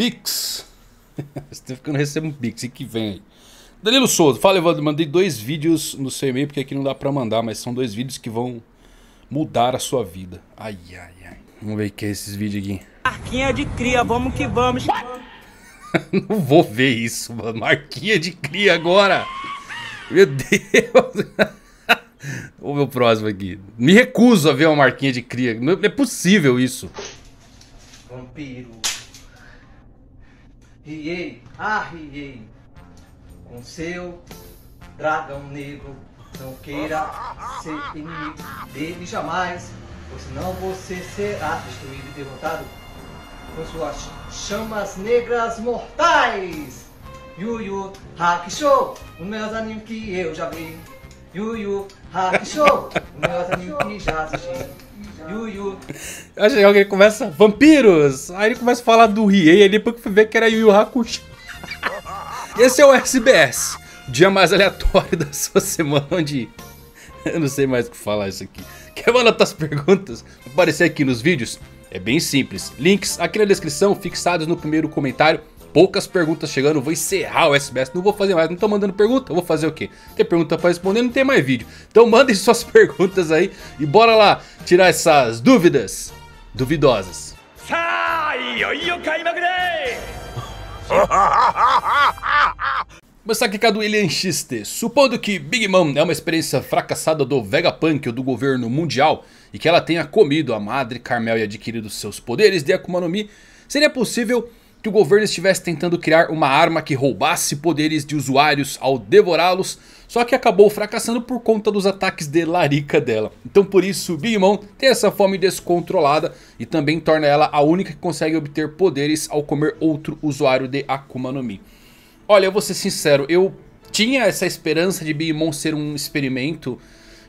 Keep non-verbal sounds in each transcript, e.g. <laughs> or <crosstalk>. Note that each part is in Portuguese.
Pix. <laughs> Você não recebe um Pix, e que vem aí. Danilo Souza, fala Evandro, mandei dois vídeos no seu e-mail, porque aqui não dá pra mandar, mas são dois vídeos que vão mudar a sua vida. Ai, ai, ai. Vamos ver o que é esses vídeos aqui. Marquinha de cria, vamos que vamos. <laughs> não vou ver isso, mano. Marquinha de cria agora. Meu Deus. Vamos ver o próximo aqui. Me recuso a ver uma marquinha de cria. Não é possível isso. Vampiro. Riei, ah, riei. Com seu dragão negro. Não queira ser inimigo dele jamais. Pois senão você será destruído e derrotado com suas chamas negras mortais. Yu Yu Hakusho, o melhor anime que eu já vi. Yu Yu Hakusho, o melhor anime que já assisti. Yu Yu. Eu acho legal que ele começa, vampiros! Aí ele começa a falar do Riei, aí depois que fui ver que era Yu Yu Hakusho. <laughs> Esse é o SBS, o dia mais aleatório da sua semana, onde... <laughs> Eu não sei mais o que falar isso aqui. Quer mandar suas perguntas? Aparecer aqui nos vídeos? É bem simples. Links aqui na descrição, fixados no primeiro comentário. Poucas perguntas chegando, vou encerrar o SBS, não vou fazer mais, não tô mandando pergunta, vou fazer o quê? Tem pergunta pra responder, não tem mais vídeo. Então mandem <laughs> suas perguntas aí e bora lá tirar essas dúvidas duvidosas. Começar aqui com a do William XT. Supondo que Big Mom é uma experiência fracassada do Vegapunk ou do governo mundial e que ela tenha comido a Madre Carmel e adquirido seus poderes de Akuma no Mi, seria possível que o governo estivesse tentando criar uma arma que roubasse poderes de usuários ao devorá-los, só que acabou fracassando por conta dos ataques de larica dela. Então por isso Big Mom tem essa fome descontrolada e também torna ela a única que consegue obter poderes ao comer outro usuário de Akuma no Mi. Olha, eu vou ser sincero, eu tinha essa esperança de Big Mom ser um experimento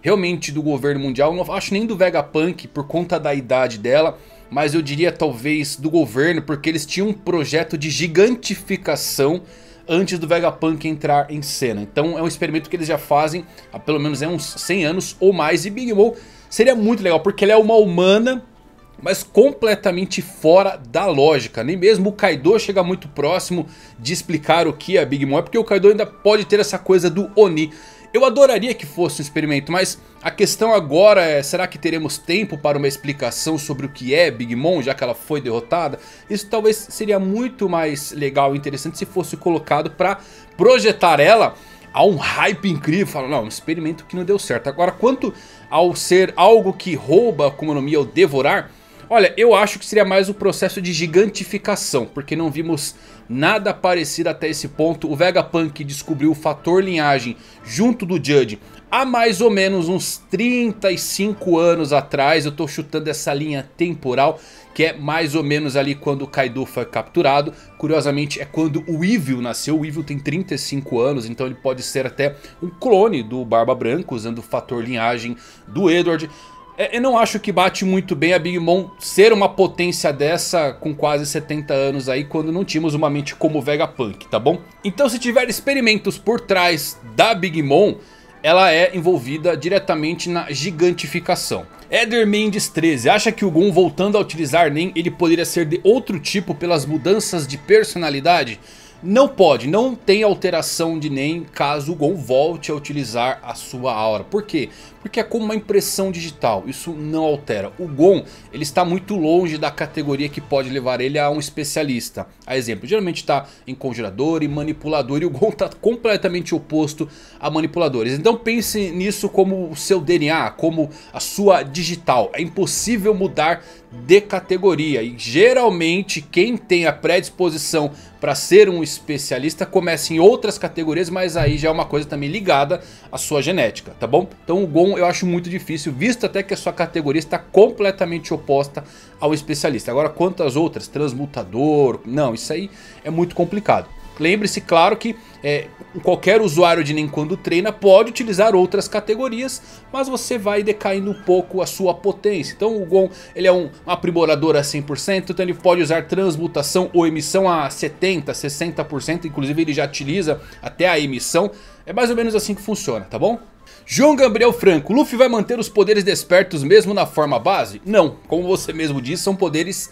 realmente do governo mundial. Não acho nem do Vegapunk por conta da idade dela mas eu diria talvez do governo, porque eles tinham um projeto de gigantificação antes do Vegapunk entrar em cena. Então é um experimento que eles já fazem há pelo menos é uns 100 anos ou mais. E Big Mom seria muito legal, porque ela é uma humana, mas completamente fora da lógica. Nem mesmo o Kaido chega muito próximo de explicar o que é Big Mom, é porque o Kaido ainda pode ter essa coisa do Oni. Eu adoraria que fosse um experimento, mas a questão agora é, será que teremos tempo para uma explicação sobre o que é Big Mom, já que ela foi derrotada? Isso talvez seria muito mais legal e interessante se fosse colocado para projetar ela a um hype incrível, falar, não, um experimento que não deu certo. Agora, quanto ao ser algo que rouba a Mi ou devorar, olha, eu acho que seria mais o processo de gigantificação, porque não vimos nada parecido até esse ponto. O Vegapunk descobriu o fator linhagem junto do Judge há mais ou menos uns 35 anos atrás. Eu estou chutando essa linha temporal que é mais ou menos ali quando o Kaido foi capturado. Curiosamente é quando o Evil nasceu, o Evil tem 35 anos, então ele pode ser até um clone do Barba Branca, usando o fator linhagem do Edward. É, eu não acho que bate muito bem a Big Mom ser uma potência dessa com quase 70 anos aí quando não tínhamos uma mente como o Vegapunk, tá bom? Então se tiver experimentos por trás da Big Mom, ela é envolvida diretamente na gigantificação. Eder Mendes 13 acha que o Gon voltando a utilizar Nen ele poderia ser de outro tipo pelas mudanças de personalidade? Não pode, não tem alteração de NEM caso o Gon volte a utilizar a sua aura. Por quê? Porque é como uma impressão digital, isso não altera. O Gon ele está muito longe da categoria que pode levar ele a um especialista. A exemplo, geralmente está em congelador e manipulador e o Gon está completamente oposto a manipuladores. Então pense nisso como o seu DNA, como a sua digital. É impossível mudar de categoria e geralmente quem tem a predisposição para ser um especialista começa em outras categorias, mas aí já é uma coisa também ligada à sua genética, tá bom? Então o Gon eu acho muito difícil, visto até que a sua categoria está completamente oposta ao especialista. Agora quanto às outras, transmutador, não, isso aí é muito complicado. Lembre-se, claro, que é, qualquer usuário de NEM quando treina pode utilizar outras categorias, mas você vai decaindo um pouco a sua potência. Então o Gon ele é um aprimorador a 100%, então ele pode usar transmutação ou emissão a 70%, 60%, inclusive ele já utiliza até a emissão. É mais ou menos assim que funciona, tá bom? João Gabriel Franco, Luffy vai manter os poderes despertos mesmo na forma base? Não, como você mesmo disse, são poderes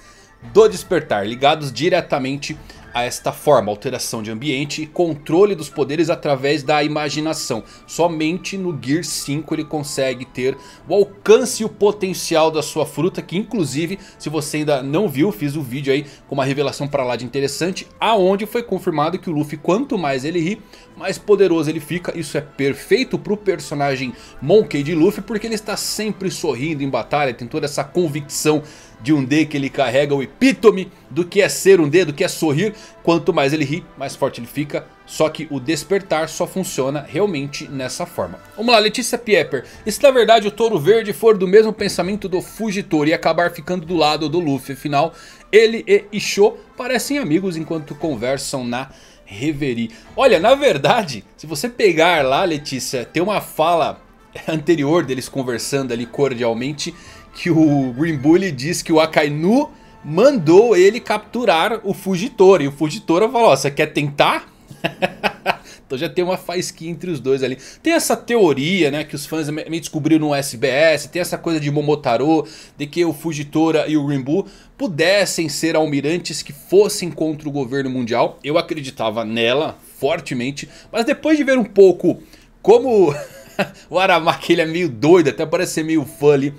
do despertar, ligados diretamente a esta forma, alteração de ambiente e controle dos poderes através da imaginação. Somente no Gear 5 ele consegue ter o alcance e o potencial da sua fruta, que inclusive, se você ainda não viu, fiz o um vídeo aí com uma revelação para lá de interessante, aonde foi confirmado que o Luffy, quanto mais ele ri, mais poderoso ele fica. Isso é perfeito para o personagem Monkey de Luffy, porque ele está sempre sorrindo em batalha, tem toda essa convicção de um D que ele carrega, o epítome do que é ser um D, do que é sorrir. Quanto mais ele ri, mais forte ele fica. Só que o despertar só funciona realmente nessa forma. Vamos lá, Letícia Pieper. E se na verdade o Touro Verde for do mesmo pensamento do Fugitor e acabar ficando do lado do Luffy? Afinal, ele e Isho parecem amigos enquanto conversam na Reverie. Olha, na verdade, se você pegar lá, Letícia, tem uma fala <laughs> anterior deles conversando ali cordialmente que o Green Bully diz que o Akainu mandou ele capturar o Fugitora. E o Fugitora falou, ó, você quer tentar? <laughs> então já tem uma faísquinha entre os dois ali. Tem essa teoria, né, que os fãs me descobriram no SBS. Tem essa coisa de Momotaro, de que o Fugitora e o Rimbu pudessem ser almirantes que fossem contra o governo mundial. Eu acreditava nela fortemente. Mas depois de ver um pouco como <laughs> o Aramaki ele é meio doido, até parece ser meio fã ali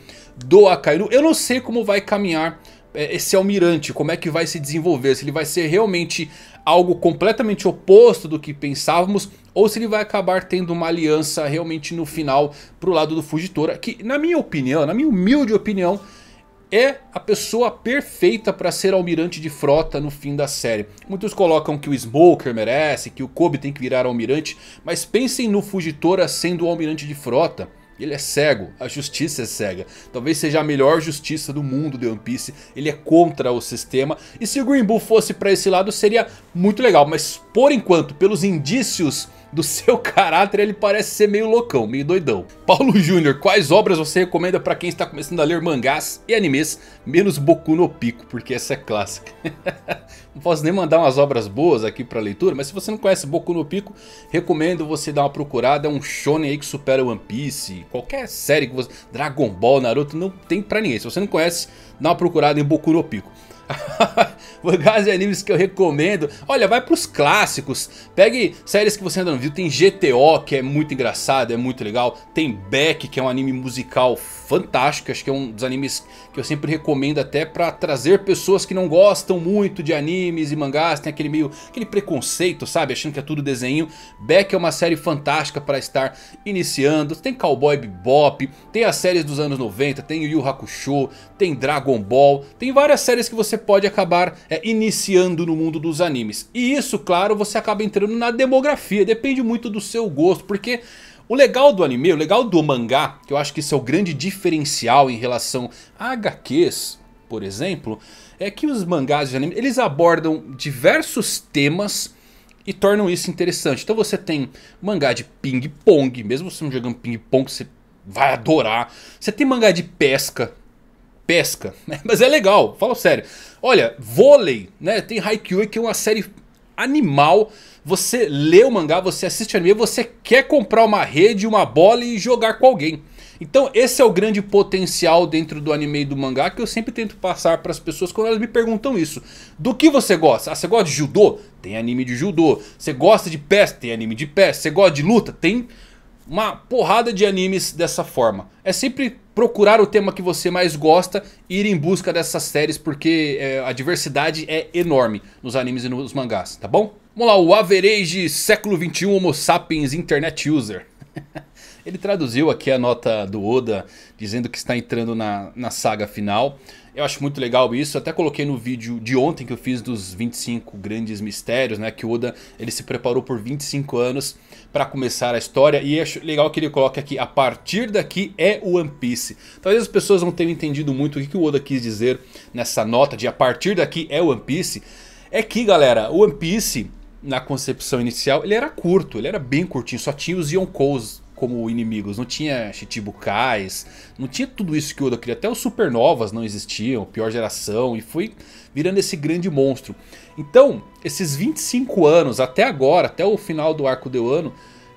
do Akainu. Eu não sei como vai caminhar é, esse almirante, como é que vai se desenvolver, se ele vai ser realmente algo completamente oposto do que pensávamos ou se ele vai acabar tendo uma aliança realmente no final pro lado do Fugitora, que na minha opinião, na minha humilde opinião, é a pessoa perfeita para ser almirante de frota no fim da série. Muitos colocam que o Smoker merece, que o Kobe tem que virar almirante, mas pensem no Fugitora sendo o almirante de frota. Ele é cego, a justiça é cega. Talvez seja a melhor justiça do mundo de One Piece. Ele é contra o sistema. E se o Green Bull fosse para esse lado seria muito legal. Mas por enquanto, pelos indícios do seu caráter, ele parece ser meio loucão, meio doidão. Paulo Júnior, quais obras você recomenda para quem está começando a ler mangás e animes, menos Boku no Pico, porque essa é clássica. <laughs> não posso nem mandar umas obras boas aqui para leitura, mas se você não conhece Boku no Pico, recomendo você dar uma procurada, é um shonen aí que supera One Piece, qualquer série que você... Dragon Ball, Naruto, não tem pra ninguém. Se você não conhece, dá uma procurada em Boku no Pico. <laughs> Mangás e animes que eu recomendo. Olha, vai pros clássicos. Pegue séries que você ainda não viu. Tem GTO, que é muito engraçado, é muito legal. Tem Beck, que é um anime musical fantástico. Acho que é um dos animes que eu sempre recomendo até pra trazer pessoas que não gostam muito de animes e mangás. Tem aquele meio, aquele preconceito, sabe? Achando que é tudo desenho. Beck é uma série fantástica para estar iniciando. Tem Cowboy Bebop, tem as séries dos anos 90, tem Yu Yu Hakusho, tem Dragon Ball. Tem várias séries que você pode acabar é, iniciando no mundo dos animes. E isso, claro, você acaba entrando na demografia. Depende muito do seu gosto, porque... O legal do anime, o legal do mangá, que eu acho que isso é o grande diferencial em relação a HQs, por exemplo, é que os mangás de anime, eles abordam diversos temas e tornam isso interessante. Então você tem mangá de ping-pong, mesmo você não jogando ping-pong, você vai adorar. Você tem mangá de pesca, pesca, <laughs> né? mas é legal, fala sério. Olha, vôlei, né? Tem Haikyuu que é uma série animal. Você lê o mangá, você assiste anime, você quer comprar uma rede, uma bola e jogar com alguém. Então esse é o grande potencial dentro do anime e do mangá que eu sempre tento passar para as pessoas quando elas me perguntam isso. Do que você gosta? Ah, você gosta de judô? Tem anime de judô. Você gosta de pés? Tem anime de pés. Você gosta de luta? Tem uma porrada de animes dessa forma. É sempre procurar o tema que você mais gosta e ir em busca dessas séries porque é, a diversidade é enorme nos animes e nos mangás, tá bom? Vamos lá, o Average século 21 Homo Sapiens Internet User. <laughs> Ele traduziu aqui a nota do Oda dizendo que está entrando na, na saga final. Eu acho muito legal isso, até coloquei no vídeo de ontem que eu fiz dos 25 grandes mistérios, né? Que o Oda ele se preparou por 25 anos para começar a história e acho legal que ele coloque aqui, a partir daqui é One Piece. Talvez as pessoas não tenham entendido muito o que o Oda quis dizer nessa nota de a partir daqui é One Piece. É que galera, o One Piece na concepção inicial ele era curto, ele era bem curtinho, só tinha os Yonkous como inimigos. Não tinha Chichibukais, não tinha tudo isso que Oda queria. Até os supernovas não existiam, pior geração. E foi virando esse grande monstro. Então, esses 25 anos até agora, até o final do arco de Wano,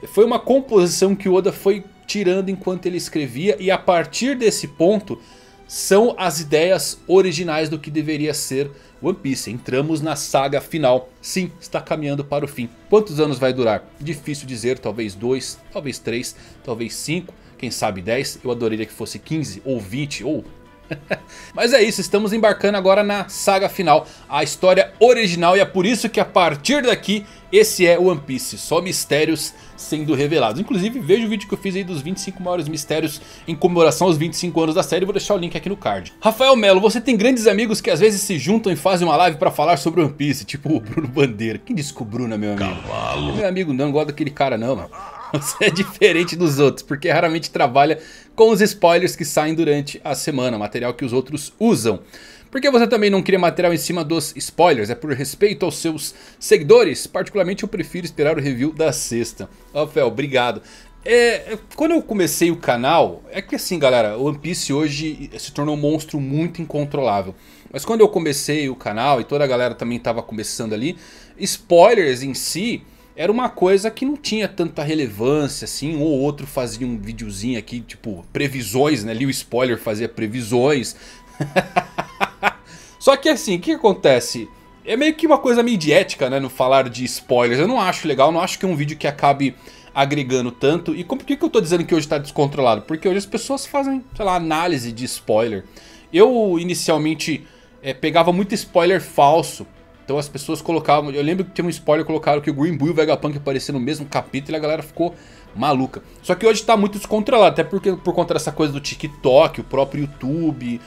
foi uma composição que Oda foi tirando enquanto ele escrevia. E a partir desse ponto, são as ideias originais do que deveria ser One Piece. Entramos na saga final. Sim, está caminhando para o fim. Quantos anos vai durar? Difícil dizer, talvez 2, talvez 3, talvez 5, quem sabe 10. Eu adoraria que fosse 15 ou 20 ou <laughs> Mas é isso, estamos embarcando agora na saga final, a história original e é por isso que a partir daqui esse é o One Piece, só mistérios sendo revelados. Inclusive veja o vídeo que eu fiz aí dos 25 maiores mistérios em comemoração aos 25 anos da série, vou deixar o link aqui no card. Rafael Melo, você tem grandes amigos que às vezes se juntam e fazem uma live pra falar sobre One Piece, tipo o Bruno Bandeira. Quem disse que o Bruno é meu amigo? Cavalo. Meu amigo não, gosta daquele cara não, mano. <laughs> Você é diferente dos outros, porque raramente trabalha com os spoilers que saem durante a semana, material que os outros usam. Porque você também não cria material em cima dos spoilers? É por respeito aos seus seguidores? Particularmente eu prefiro esperar o review da sexta. Rafael, obrigado. É, quando eu comecei o canal, é que assim galera, o One Piece hoje se tornou um monstro muito incontrolável. Mas quando eu comecei o canal e toda a galera também estava começando ali, spoilers em si era uma coisa que não tinha tanta relevância assim. Um ou outro fazia um videozinho aqui, tipo, previsões, né? Ali o spoiler fazia previsões. <laughs> Só que assim, o que acontece? É meio que uma coisa midiética, né? No falar de spoilers. Eu não acho legal, não acho que é um vídeo que acabe agregando tanto. E por que, que eu tô dizendo que hoje tá descontrolado? Porque hoje as pessoas fazem, sei lá, análise de spoiler. Eu inicialmente é, pegava muito spoiler falso. Então as pessoas colocavam... Eu lembro que tinha um spoiler colocaram que o Green Bull e o Vegapunk apareceram no mesmo capítulo e a galera ficou maluca. Só que hoje tá muito descontrolado, até porque por conta dessa coisa do TikTok, o próprio YouTube...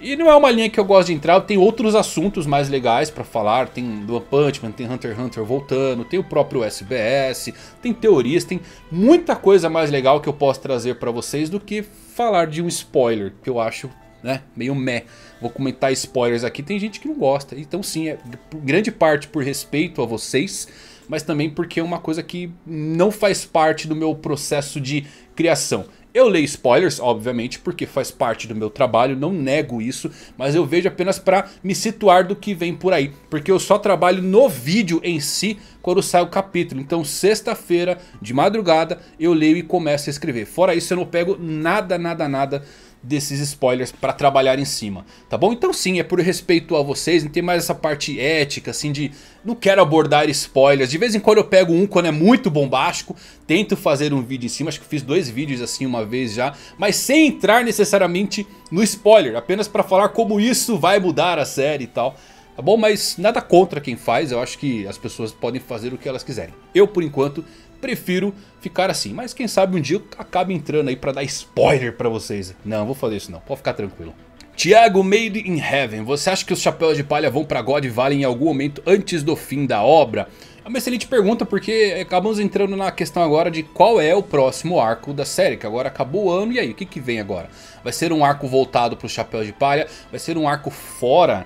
E não é uma linha que eu gosto de entrar, tem outros assuntos mais legais pra falar, tem do Punchman, tem Hunter x Hunter voltando, tem o próprio SBS, tem teorias, tem muita coisa mais legal que eu posso trazer pra vocês do que falar de um spoiler, que eu acho né, meio meh. Vou comentar spoilers aqui, tem gente que não gosta, então sim, é grande parte por respeito a vocês, mas também porque é uma coisa que não faz parte do meu processo de criação. Eu leio spoilers, obviamente, porque faz parte do meu trabalho, não nego isso, mas eu vejo apenas para me situar do que vem por aí, porque eu só trabalho no vídeo em si quando sai o capítulo. Então sexta-feira, de madrugada, eu leio e começo a escrever. Fora isso eu não pego nada, nada, nada desses spoilers para trabalhar em cima, tá bom? Então sim, é por respeito a vocês, não tem mais essa parte ética assim de não quero abordar spoilers. De vez em quando eu pego um quando é muito bombástico, tento fazer um vídeo em cima, acho que fiz dois vídeos assim uma vez já, mas sem entrar necessariamente no spoiler, apenas para falar como isso vai mudar a série e tal. Tá bom? Mas nada contra quem faz, eu acho que as pessoas podem fazer o que elas quiserem. Eu por enquanto prefiro ficar assim. Mas quem sabe um dia eu acabe entrando aí pra dar spoiler pra vocês. Não, vou fazer isso não, pode ficar tranquilo. Tiago Made in Heaven, você acha que os chapéus de palha vão pra God Valley em algum momento antes do fim da obra? É uma excelente pergunta porque acabamos entrando na questão agora de qual é o próximo arco da série. Que agora acabou o ano e aí, o que, que vem agora? Vai ser um arco voltado para os chapéus de palha? Vai ser um arco fora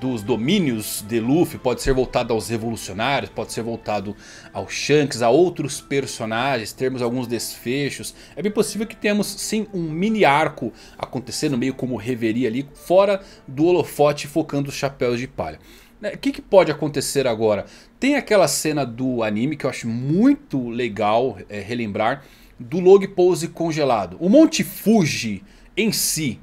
dos domínios de Luffy pode ser voltado aos revolucionários, pode ser voltado ao Shanks, a outros personagens, termos alguns desfechos. É bem possível que tenhamos sim um mini arco acontecendo meio como reveria ali, fora do holofote focando os chapéus de palha. O que, que, pode acontecer agora? Tem aquela cena do anime que eu acho muito legal é, relembrar, do log pose congelado. O Monte Fuji em si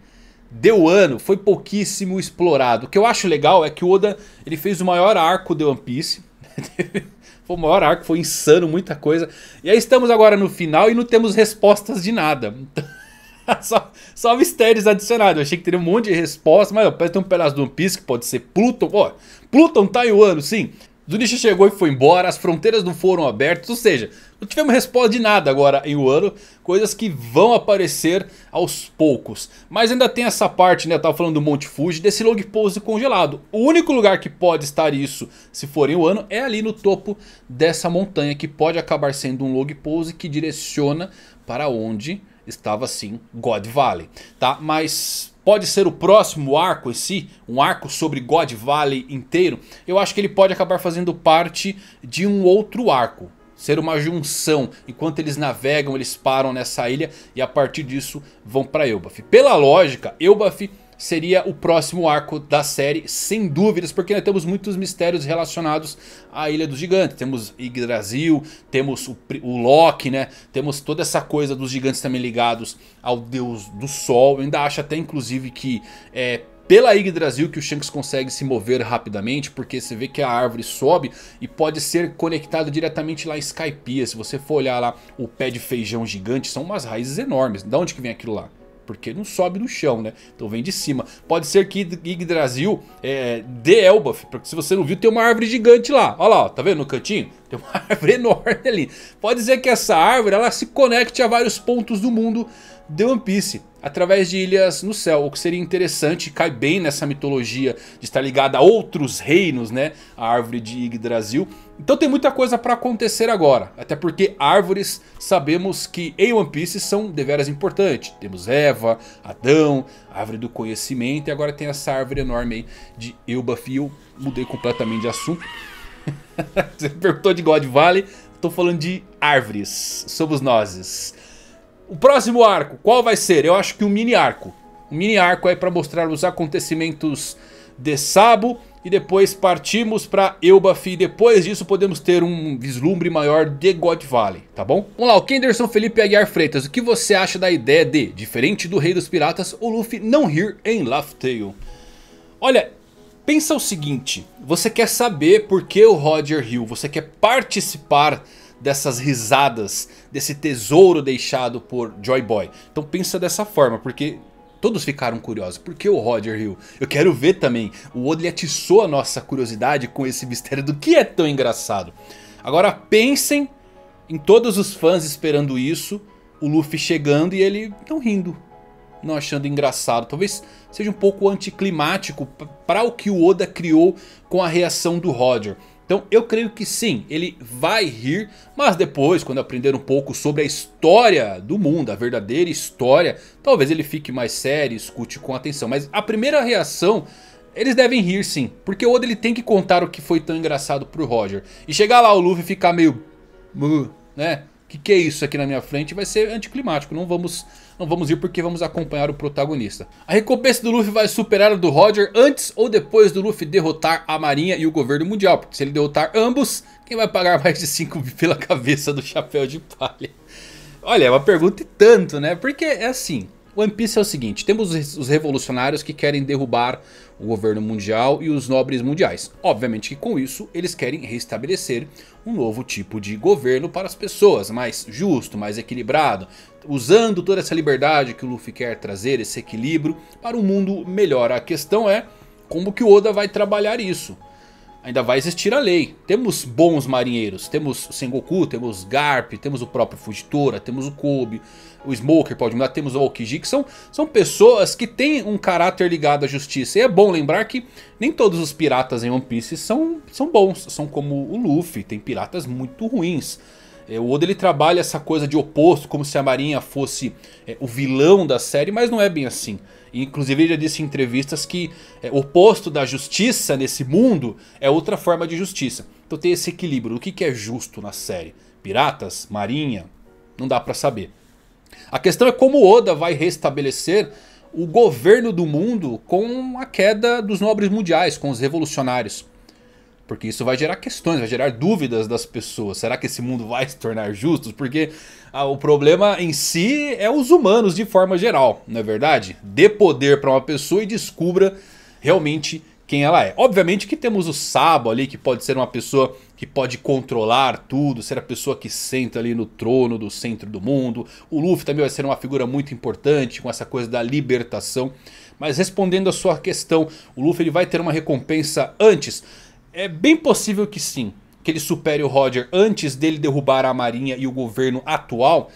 deu ano foi pouquíssimo explorado. O que eu acho legal é que o Oda ele fez o maior arco de One Piece. <laughs> foi o maior arco, foi insano, muita coisa. E aí estamos agora no final e não temos respostas de nada. <laughs> só, só mistérios adicionados. Eu achei que teria um monte de respostas, mas parece ter um pedaço do One Piece que pode ser Pluton. Ó, Pluton tá em Wano, sim. Zunisha chegou e foi embora, as fronteiras não foram abertas, ou seja, não tivemos resposta de nada agora em Wano, coisas que vão aparecer aos poucos. Mas ainda tem essa parte, né, eu tava falando do Monte Fuji, desse log pose congelado. O único lugar que pode estar isso, se for em Wano, é ali no topo dessa montanha, que pode acabar sendo um log pose que direciona para onde estava sim God Valley, tá? Mas pode ser o próximo arco em si, um arco sobre God Valley inteiro, eu acho que ele pode acabar fazendo parte de um outro arco. Ser uma junção, enquanto eles navegam, eles param nessa ilha e a partir disso vão para Elbaf. Pela lógica, Elbaf seria o próximo arco da série, sem dúvidas, porque nós temos muitos mistérios relacionados à Ilha dos Gigantes. Temos Yggdrasil, temos o, o Loki, né? Temos toda essa coisa dos gigantes também ligados ao deus do sol. Eu ainda acho até inclusive que é pela Yggdrasil que o Shanks consegue se mover rapidamente, porque você vê que a árvore sobe e pode ser conectado diretamente lá em Skypiea. Se você for olhar lá o pé de feijão gigante, são umas raízes enormes. Da onde que vem aquilo lá? Porque não sobe do chão, né? Então vem de cima. Pode ser que Yggdrasil é, dê Elbaf. Porque se você não viu, tem uma árvore gigante lá. Olha lá, ó, tá vendo no cantinho? Tem uma <laughs> árvore enorme ali. Pode ser que essa árvore ela se conecte a vários pontos do mundo de One Piece através de ilhas no céu, o que seria interessante, cai bem nessa mitologia de estar ligada a outros reinos, né, a árvore de Yggdrasil. Então tem muita coisa para acontecer agora, até porque árvores sabemos que em One Piece são deveras importantes. Temos Eva, Adão, árvore do conhecimento e agora tem essa árvore enorme aí de Elbaf eu mudei completamente de assunto. <laughs> Você perguntou de God Valley, estou falando de árvores, somos nós. O próximo arco, qual vai ser? Eu acho que um mini arco. Um mini arco aí para mostrar os acontecimentos de Sabo. E depois partimos para Elbaf e depois disso podemos ter um vislumbre maior de God Valley, tá bom? Vamos lá, o Kenderson Felipe Aguiar Freitas, o que você acha da ideia de, diferente do Rei dos Piratas, o Luffy não rir em Laugh Tale? Olha, pensa o seguinte, você quer saber por que o Roger riu, você quer participar dessas risadas, desse tesouro deixado por Joy Boy. Então pensa dessa forma, porque todos ficaram curiosos. Por que o Roger Hill? Eu quero ver também. O Oda atiçou a nossa curiosidade com esse mistério do que é tão engraçado. Agora pensem em todos os fãs esperando isso. O Luffy chegando e ele não rindo. Não achando engraçado. Talvez seja um pouco anticlimático para o que o Oda criou com a reação do Roger. Então eu creio que sim, ele vai rir, mas depois quando aprender um pouco sobre a história do mundo, a verdadeira história, talvez ele fique mais sério, escute com atenção. Mas a primeira reação, eles devem rir sim, porque o Oda ele tem que contar o que foi tão engraçado pro Roger. E chegar lá o Luffy ficar meio... né? Que, que é isso aqui na minha frente vai ser anticlimático. Não vamos, não vamos ir porque vamos acompanhar o protagonista. A recompensa do Luffy vai superar a do Roger antes ou depois do Luffy derrotar a marinha e o governo mundial. Porque se ele derrotar ambos, quem vai pagar mais de 5 pela cabeça do chapéu de palha? Olha, é uma pergunta e tanto, né? Porque é assim... One Piece é o seguinte, temos os revolucionários que querem derrubar o governo mundial e os nobres mundiais. Obviamente que com isso eles querem restabelecer um novo tipo de governo para as pessoas, mais justo, mais equilibrado, usando toda essa liberdade que o Luffy quer trazer, esse equilíbrio para um mundo melhor. A questão é como que o Oda vai trabalhar isso ainda vai existir a lei. Temos bons marinheiros, temos o Sengoku, temos Garp, temos o próprio Fujitora, temos o Kobe, o Smoker pode mudar, temos o Aokiji, que são, são pessoas que têm um caráter ligado à justiça. E é bom lembrar que nem todos os piratas em One Piece são, são bons, são como o Luffy, tem piratas muito ruins. É, o Oda ele trabalha essa coisa de oposto, como se a marinha fosse é, o vilão da série, mas não é bem assim. Inclusive ele já disse em entrevistas que é, o oposto da justiça nesse mundo é outra forma de justiça. Então tem esse equilíbrio. O que, que é justo na série? Piratas? Marinha? Não dá pra saber. A questão é como Oda vai restabelecer o governo do mundo com a queda dos nobres mundiais, com os revolucionários. Porque isso vai gerar questões, vai gerar dúvidas das pessoas. Será que esse mundo vai se tornar justo? Porque ah, o problema em si é os humanos de forma geral, não é verdade? Dê poder para uma pessoa e descubra realmente quem ela é. Obviamente que temos o Sabo ali, que pode ser uma pessoa que pode controlar tudo, ser a pessoa que senta ali no trono do centro do mundo. O Luffy também vai ser uma figura muito importante com essa coisa da libertação. Mas respondendo a sua questão, o Luffy ele vai ter uma recompensa antes é bem possível que sim. Que ele supere o Roger antes dele derrubar a marinha e o governo atual.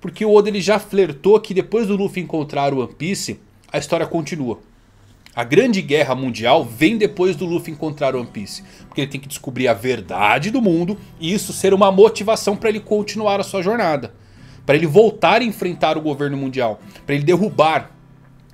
Porque o Oda ele já flertou que depois do Luffy encontrar o One Piece, a história continua. A grande guerra mundial vem depois do Luffy encontrar o One Piece. Porque ele tem que descobrir a verdade do mundo e isso ser uma motivação para ele continuar a sua jornada. Para ele voltar a enfrentar o governo mundial. Para ele derrubar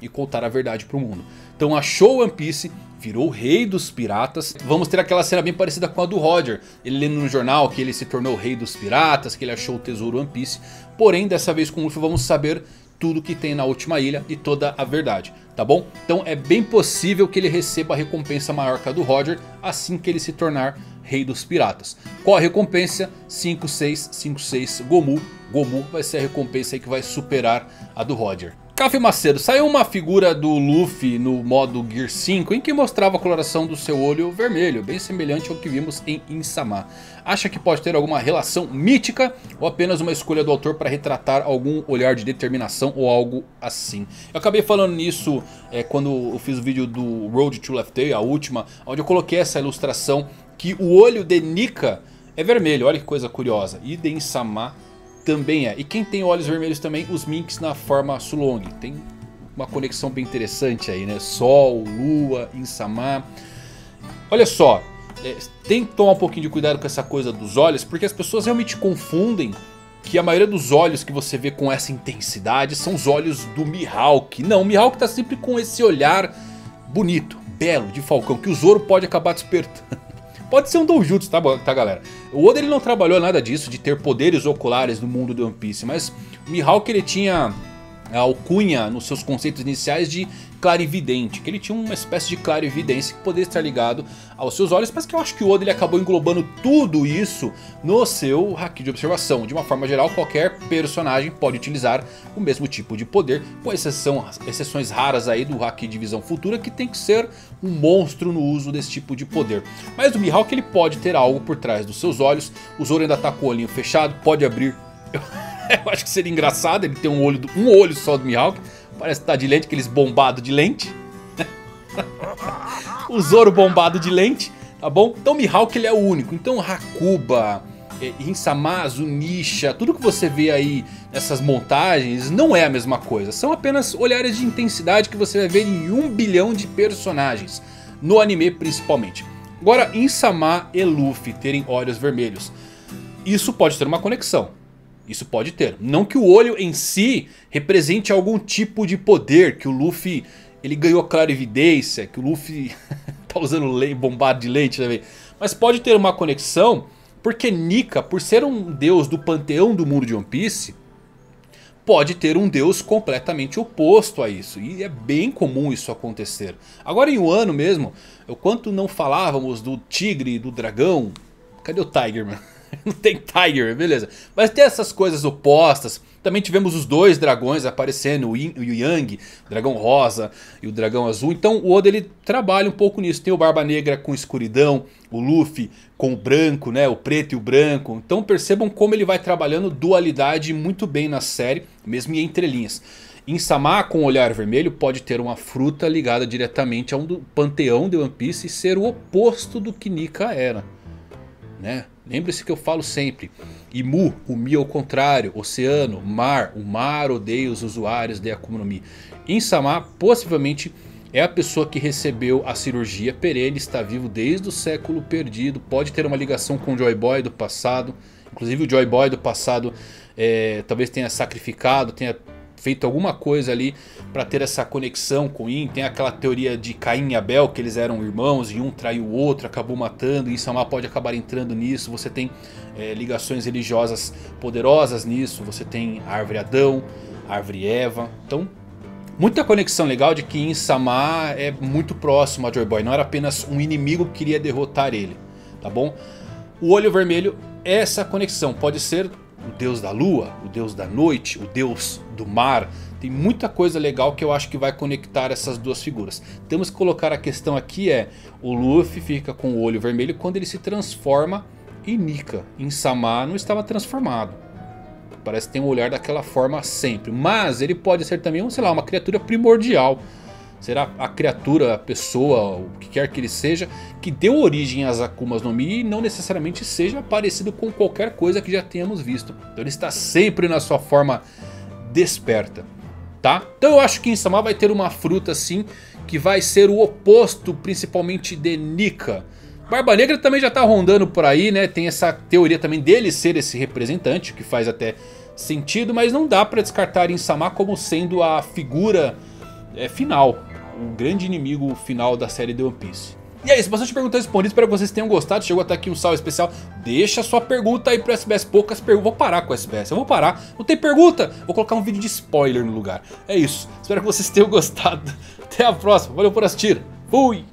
e contar a verdade para o mundo. Então achou o One Piece, virou rei dos piratas. Vamos ter aquela cena bem parecida com a do Roger. Ele lendo no jornal que ele se tornou rei dos piratas, que ele achou o tesouro One Piece. Porém, dessa vez com o Luffy vamos saber tudo que tem na última ilha e toda a verdade, tá bom? Então é bem possível que ele receba a recompensa maior que a do Roger assim que ele se tornar rei dos piratas. Qual a recompensa? 5656 Gomu. Gomu vai ser a recompensa que vai superar a do Roger. Café Macedo, saiu uma figura do Luffy no modo Gear 5 em que mostrava a coloração do seu olho vermelho, bem semelhante ao que vimos em Insama. Acha que pode ter alguma relação mítica ou apenas uma escolha do autor para retratar algum olhar de determinação ou algo assim? Eu acabei falando nisso é, quando eu fiz o vídeo do Road to Left Day, a última, onde eu coloquei essa ilustração que o olho de Nika é vermelho, olha que coisa curiosa, e de Insama também é. E quem tem olhos vermelhos também, os Minks na forma Sulong. Tem uma conexão bem interessante aí, né? Sol, Lua, Insama. Olha só, é, tem que tomar um pouquinho de cuidado com essa coisa dos olhos, porque as pessoas realmente confundem que a maioria dos olhos que você vê com essa intensidade são os olhos do Mihawk. Não, o Mihawk tá sempre com esse olhar bonito, belo, de falcão, que o Zoro pode acabar despertando. <laughs> Pode ser um doujutsu, tá, tá galera? O Oda ele não trabalhou nada disso, de ter poderes oculares no mundo do One Piece. Mas o Mihawk ele tinha a alcunha nos seus conceitos iniciais de clarividente, que ele tinha uma espécie de clarividência que poderia estar ligado aos seus olhos, mas que eu acho que o Oda ele acabou englobando tudo isso no seu Haki de observação. De uma forma geral, qualquer personagem pode utilizar o mesmo tipo de poder, com exceção, exceções raras aí do Haki de visão futura, que tem que ser um monstro no uso desse tipo de poder. Mas o Mihawk ele pode ter algo por trás dos seus olhos, o Zoro ainda está com o olhinho fechado, pode abrir... <laughs> Eu acho que seria engraçado ele ter um olho, um olho só do Mihawk. Parece que tá de lente, aqueles bombados de lente. <laughs> o Zoro bombado de lente, tá bom? Então Mihawk ele é o único. Então Hakuba, é, Insama, Zunisha, tudo que você vê aí nessas montagens não é a mesma coisa. São apenas olhares de intensidade que você vai ver em um bilhão de personagens. No anime principalmente. Agora, Insama e Luffy terem olhos vermelhos. Isso pode ter uma conexão. Isso pode ter. Não que o olho em si represente algum tipo de poder. Que o Luffy ele ganhou clarividência. Que o Luffy <laughs> tá usando lei, bombado de leite também. Mas pode ter uma conexão. Porque Nika, por ser um deus do panteão do mundo de One Piece. Pode ter um deus completamente oposto a isso. E é bem comum isso acontecer. Agora em Wano mesmo. O quanto não falávamos do tigre e do dragão. Cadê o Tiger, mano? <laughs> não tem Tiger, beleza. Mas tem essas coisas opostas. Também tivemos os dois dragões aparecendo, o, Yin, o Yang, o dragão rosa e o dragão azul. Então o Oda ele trabalha um pouco nisso. Tem o Barba Negra com escuridão, o Luffy com o branco, né, o preto e o branco. Então percebam como ele vai trabalhando dualidade muito bem na série, mesmo em entrelinhas. Insama com o olhar vermelho pode ter uma fruta ligada diretamente a um panteão de One Piece e ser o oposto do que Nika era. Né? Lembre-se que eu falo sempre. Imu, o Mi ao contrário. Oceano, mar. O mar odeia os usuários de Akuma no Mi. Insama possivelmente é a pessoa que recebeu a cirurgia. Perene está vivo desde o século perdido. Pode ter uma ligação com o Joy Boy do passado. Inclusive o Joy Boy do passado é, talvez tenha sacrificado, tenha feito alguma coisa ali para ter essa conexão com In. Tem aquela teoria de Caim e Abel, que eles eram irmãos e um traiu o outro, acabou matando. E Insama pode acabar entrando nisso. Você tem é, ligações religiosas poderosas nisso. Você tem a árvore Adão, a árvore Eva. Então, muita conexão legal de que Insama é muito próximo a Joy Boy. Não era apenas um inimigo que queria derrotar ele, tá bom? O olho vermelho é essa conexão. Pode ser o deus da lua, o deus da noite, o deus do mar. Tem muita coisa legal que eu acho que vai conectar essas duas figuras. Temos que colocar a questão aqui é, o Luffy fica com o olho vermelho quando ele se transforma em Nika. Em Sama não estava transformado. Parece que tem um olhar daquela forma sempre. Mas ele pode ser também, sei lá, uma criatura primordial será a criatura, a pessoa, o que quer que ele seja, que deu origem às Akumas no Mi e não necessariamente seja parecido com qualquer coisa que já tenhamos visto. Então ele está sempre na sua forma desperta, tá? Então eu acho que Insama vai ter uma fruta assim que vai ser o oposto principalmente de Nika. Barba Negra também já está rondando por aí, né? Tem essa teoria também dele ser esse representante, que faz até sentido, mas não dá para descartar Insama como sendo a figura é, final o grande inimigo final da série The One Piece. E é isso, bastante perguntas respondidas, espero que vocês tenham gostado, chegou até aqui um salve especial. Deixa sua pergunta aí pro SBS, poucas perguntas, vou parar com o SBS, eu vou parar, não tem pergunta, vou colocar um vídeo de spoiler no lugar. É isso, espero que vocês tenham gostado, <laughs> até a próxima, valeu por assistir, fui!